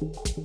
Música